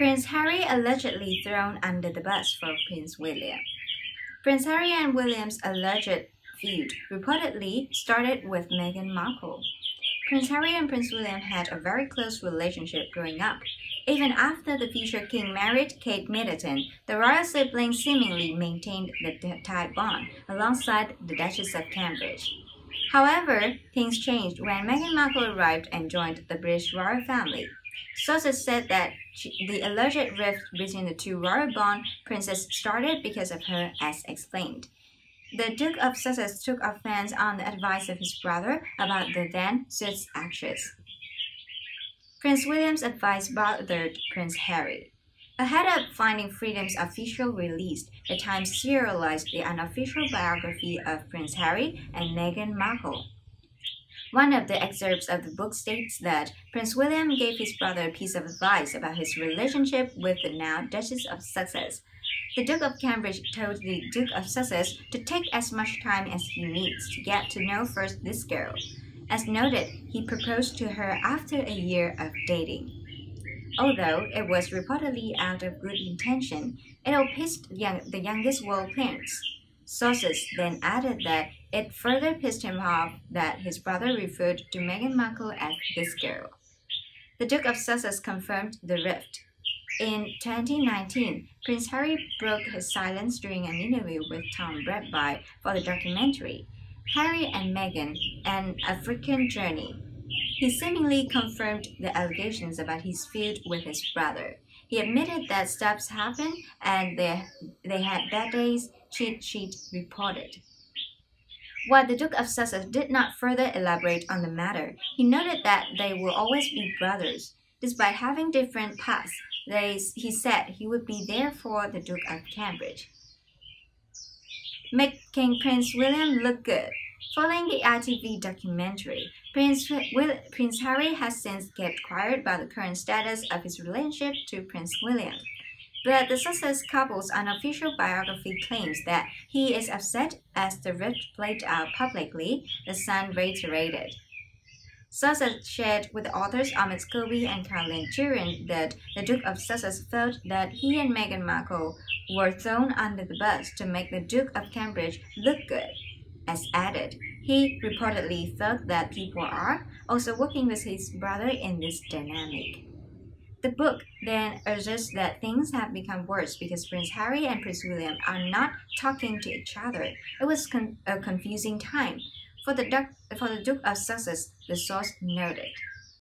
Prince Harry allegedly thrown under the bus for Prince William. Prince Harry and William's alleged feud reportedly started with Meghan Markle. Prince Harry and Prince William had a very close relationship growing up. Even after the future king married Kate Middleton, the royal siblings seemingly maintained the tight bond alongside the Duchess of Cambridge. However, things changed when Meghan Markle arrived and joined the British royal family. Sources said that the alleged rift between the two royal born princes started because of her, as explained. The Duke of Sussex took offense on the advice of his brother about the then Suits actress. Prince William's advice bothered Prince Harry. Ahead of Finding Freedom's official release, the Times serialized the unofficial biography of Prince Harry and Meghan Markle. One of the excerpts of the book states that Prince William gave his brother a piece of advice about his relationship with the now Duchess of Sussex. The Duke of Cambridge told the Duke of Sussex to take as much time as he needs to get to know first this girl. As noted, he proposed to her after a year of dating. Although it was reportedly out of good intention, it pissed young, the youngest world prince. Sources then added that it further pissed him off that his brother referred to Meghan Markle as this girl. The Duke of Sussex confirmed the rift. In 2019, Prince Harry broke his silence during an interview with Tom Bradby for the documentary Harry and Meghan An African Journey. He seemingly confirmed the allegations about his feud with his brother. He admitted that stuffs happened and they, they had bad days cheat sheet reported. While the Duke of Sussex did not further elaborate on the matter, he noted that they will always be brothers. Despite having different paths, they, he said he would be there for the Duke of Cambridge. Making Prince William look good. Following the ITV documentary, Prince, Will, Prince Harry has since kept quiet about the current status of his relationship to Prince William. But the Sussex couple's unofficial biography claims that he is upset as the rift played out publicly, the Sun reiterated. Sussex shared with authors Omid Scobie and Carolyn Durand that the Duke of Sussex felt that he and Meghan Markle were thrown under the bus to make the Duke of Cambridge look good. As added, he reportedly felt that people are also working with his brother in this dynamic. The book then urges that things have become worse because Prince Harry and Prince William are not talking to each other. It was con a confusing time. For the, for the Duke of Sussex, the source noted.